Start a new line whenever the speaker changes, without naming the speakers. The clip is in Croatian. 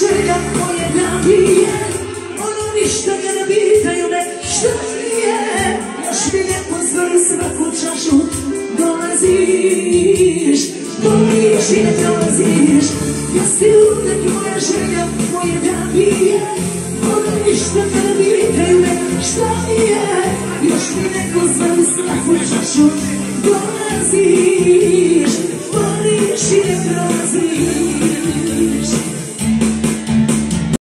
želja koje nabije Ono ništa ga ne pitaju me šta mi je Još mi ne pozvali svaku čašu Dolaziš, dolaziš i ne dolaziš. Ja si uvek moja želja koje nabije Ono ništa ga ne pitaju me šta mi je Još mi ne pozvali svaku čašu Dolaziš, dolaziš i ne dolaziš.